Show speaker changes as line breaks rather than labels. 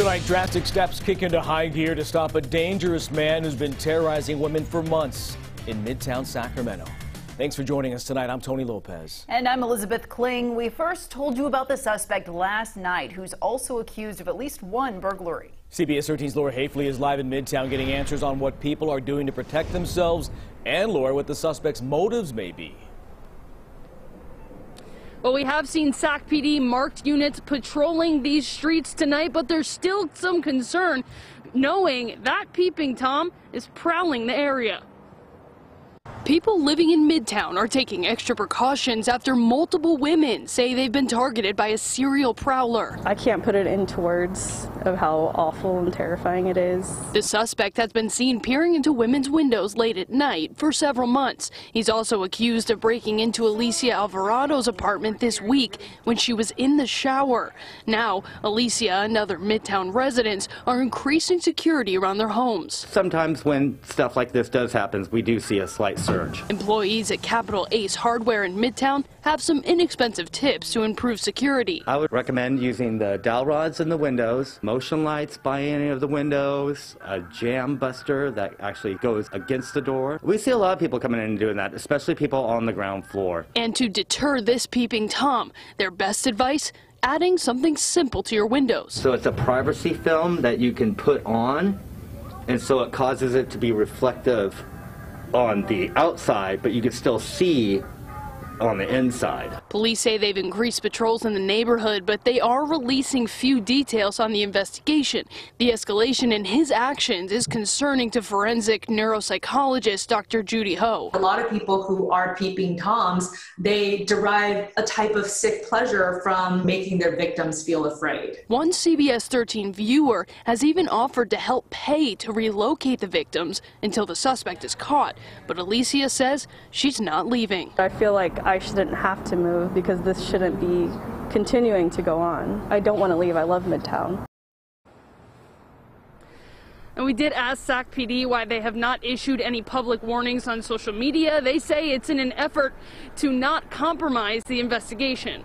Tonight, drastic steps kick into high gear to stop a dangerous man who's been terrorizing women for months in Midtown Sacramento. Thanks for joining us tonight. I'm Tony Lopez.
And I'm Elizabeth Kling. We first told you about the suspect last night, who's also accused of at least one burglary.
CBS 13's Laura Haefeli is live in Midtown getting answers on what people are doing to protect themselves and, Laura, what the suspect's motives may be.
Well, we have seen SAC PD marked units patrolling these streets tonight, but there's still some concern knowing that Peeping Tom is prowling the area. People living in Midtown are taking extra precautions after multiple women say they've been targeted by a serial prowler.
I can't put it into words of how awful and terrifying it is.
The suspect has been seen peering into women's windows late at night for several months. He's also accused of breaking into Alicia Alvarado's apartment this week when she was in the shower. Now, Alicia and other Midtown residents are increasing security around their homes.
Sometimes when stuff like this does happen, we do see a slight surge.
Employees at Capital Ace Hardware in Midtown have some inexpensive tips to improve security.
I would recommend using the dowel rods in the windows, motion lights by any of the windows, a jam buster that actually goes against the door. We see a lot of people coming in and doing that, especially people on the ground floor.
And to deter this peeping Tom, their best advice adding something simple to your windows.
So it's a privacy film that you can put on, and so it causes it to be reflective on the outside, but you can still see on the inside.
Police say they've increased patrols in the neighborhood, but they are releasing few details on the investigation. The escalation in his actions is concerning to forensic neuropsychologist Dr. Judy Ho.
A lot of people who are peeping toms, they derive a type of sick pleasure from making their victims feel afraid.
One CBS 13 viewer has even offered to help pay to relocate the victims until the suspect is caught, but Alicia says she's not leaving.
I feel like I shouldn't have to move because this shouldn't be continuing to go on. I don't want to leave. I love Midtown.
And we did ask SAC PD why they have not issued any public warnings on social media. They say it's in an effort to not compromise the investigation.